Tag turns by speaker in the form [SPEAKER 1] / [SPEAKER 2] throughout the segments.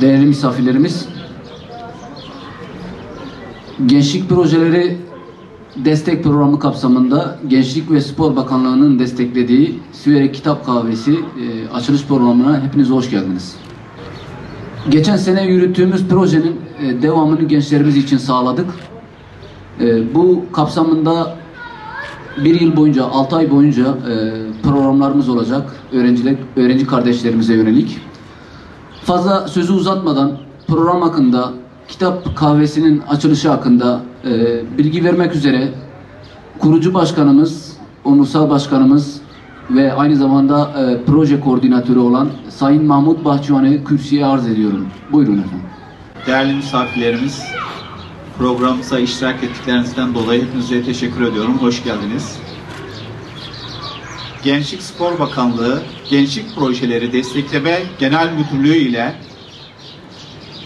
[SPEAKER 1] değerli misafirlerimiz, gençlik projeleri destek programı kapsamında Gençlik ve Spor Bakanlığı'nın desteklediği Süveyre Kitap Kahvesi e, açılış programına hepiniz hoş geldiniz. Geçen sene yürüttüğümüz projenin e, devamını gençlerimiz için sağladık. E, bu kapsamında bir yıl boyunca, altı ay boyunca e, programlarımız olacak öğrenciler, öğrenci kardeşlerimize yönelik. Fazla sözü uzatmadan program hakkında, kitap kahvesinin açılışı hakkında e, bilgi vermek üzere kurucu başkanımız, onursal başkanımız ve aynı zamanda e, proje koordinatörü olan Sayın Mahmut Bahçıvan'ı kürsüye arz ediyorum. Buyurun efendim.
[SPEAKER 2] Değerli misafirlerimiz, programımıza iştirak ettiklerinizden dolayı hepinize teşekkür ediyorum. Hoş geldiniz. Gençlik Spor Bakanlığı Gençlik Projeleri Destekleme Genel Müdürlüğü ile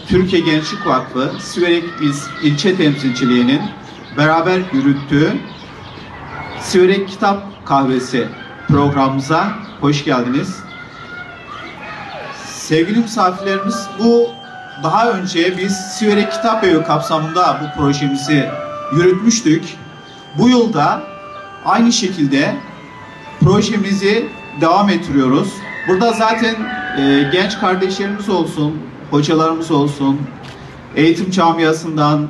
[SPEAKER 2] Türkiye Gençlik Vakfı Siverek İl, İlçe Temsilciliği'nin beraber yürüttüğü Siverek Kitap Kahvesi programımıza hoş geldiniz. Sevgili misafirlerimiz bu daha önce biz Siverek Kitap Evi kapsamında bu projemizi yürütmüştük. Bu yılda aynı şekilde projemizi devam ettiriyoruz. Burada zaten e, genç kardeşlerimiz olsun, hocalarımız olsun, eğitim camiasından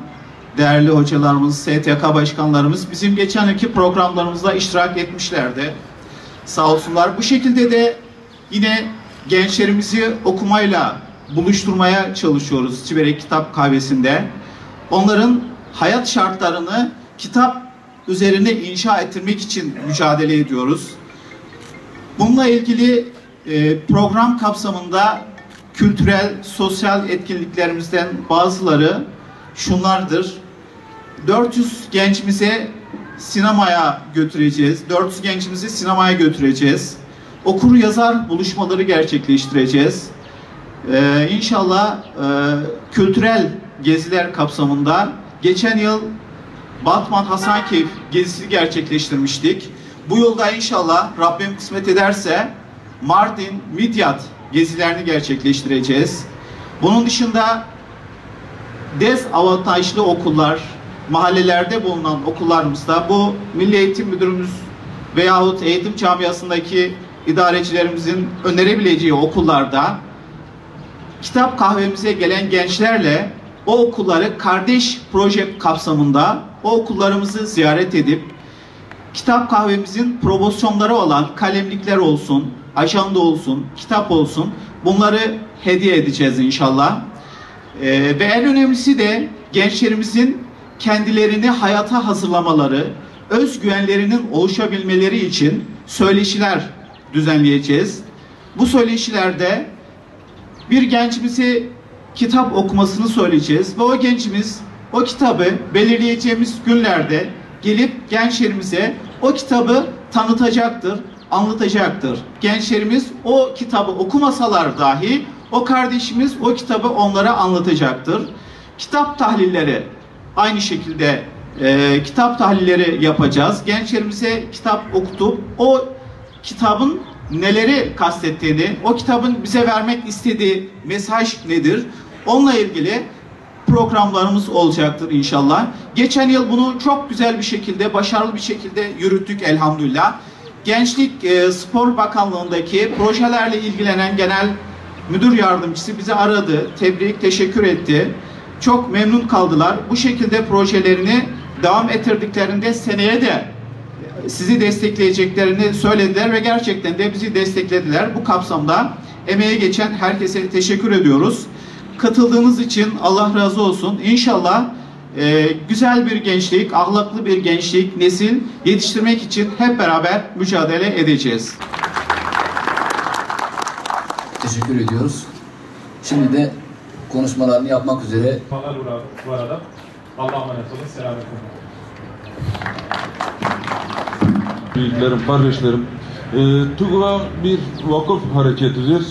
[SPEAKER 2] değerli hocalarımız, STK başkanlarımız bizim geçen yılki programlarımızda iştirak etmişlerdi. Sağ olsunlar. Bu şekilde de yine gençlerimizi okumayla buluşturmaya çalışıyoruz Siverek Kitap Kahvesi'nde. Onların hayat şartlarını kitap üzerine inşa ettirmek için mücadele ediyoruz. Bununla ilgili e, program kapsamında kültürel, sosyal etkinliklerimizden bazıları şunlardır. 400 gençimize sinemaya götüreceğiz. 400 gençimizi sinemaya götüreceğiz. Okur yazar buluşmaları gerçekleştireceğiz. Ee, inşallah e, kültürel geziler kapsamında geçen yıl Batman Hasankeyf gezisi gerçekleştirmiştik. Bu yılda inşallah Rabbim kısmet ederse Mardin, Midyat gezilerini gerçekleştireceğiz. Bunun dışında dezavantajlı okullar, mahallelerde bulunan okullarımızda bu Milli Eğitim Müdürümüz veyahut eğitim camiasındaki idarecilerimizin önerebileceği okullarda kitap kahvemize gelen gençlerle o okulları kardeş proje kapsamında o okullarımızı ziyaret edip kitap kahvemizin promosyonları olan kalemlikler olsun, ajanda olsun, kitap olsun bunları hediye edeceğiz inşallah. Ee, ve en önemlisi de gençlerimizin kendilerini hayata hazırlamaları, özgüvenlerinin oluşabilmeleri için söyleşiler düzenleyeceğiz. Bu söyleşilerde bir gençimizi kitap okumasını söyleyeceğiz ve o gençimiz o kitabı belirleyeceğimiz günlerde gelip gençlerimize o kitabı tanıtacaktır, anlatacaktır. Gençlerimiz o kitabı okumasalar dahi o kardeşimiz o kitabı onlara anlatacaktır. Kitap tahlilleri aynı şekilde e, kitap tahlilleri yapacağız. Gençlerimize kitap okutup o kitabın neleri kastettiğini, o kitabın bize vermek istediği mesaj nedir? Onunla ilgili programlarımız olacaktır inşallah. Geçen yıl bunu çok güzel bir şekilde, başarılı bir şekilde yürüttük elhamdülillah. Gençlik e, Spor Bakanlığı'ndaki projelerle ilgilenen genel müdür yardımcısı bizi aradı, tebrik, teşekkür etti. Çok memnun kaldılar. Bu şekilde projelerini devam ettirdiklerinde seneye de sizi destekleyeceklerini söylediler ve gerçekten de bizi desteklediler. Bu kapsamda emeğe geçen herkese teşekkür ediyoruz. Katıldığınız için Allah razı olsun. İnşallah e, güzel bir gençlik, ahlaklı bir gençlik, nesil yetiştirmek için hep beraber mücadele edeceğiz.
[SPEAKER 1] Teşekkür ediyoruz. Şimdi de konuşmalarını yapmak üzere
[SPEAKER 3] bu arada. Allah'a emanet olun. Selametle.
[SPEAKER 4] Büyüklerim, kardeşlerim, e, TÜGVA bir vakıf hareketidir.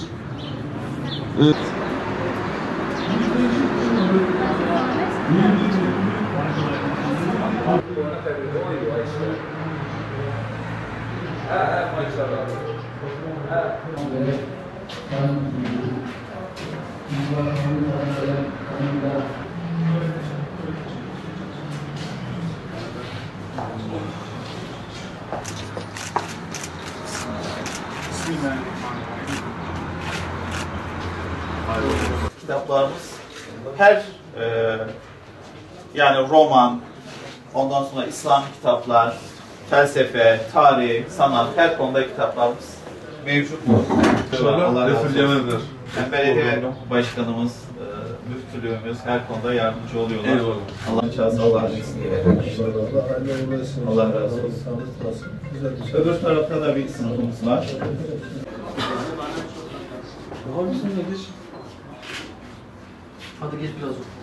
[SPEAKER 4] E,
[SPEAKER 2] kitaplarımız her e, yani roman, ondan sonra İslami kitaplar, felsefe, tarih, sanat her konuda kitaplarımız mevcut. Allah razı olsun. Hem belediye başkanımız, e, müftülüğümüz her konuda yardımcı oluyorlar.
[SPEAKER 4] Eyvallah.
[SPEAKER 2] Allah çağırsın, Allah razı olsun. Allah razı olsun. Öbür tarafta da bir sınıfımız var.
[SPEAKER 1] Hadi geç biraz.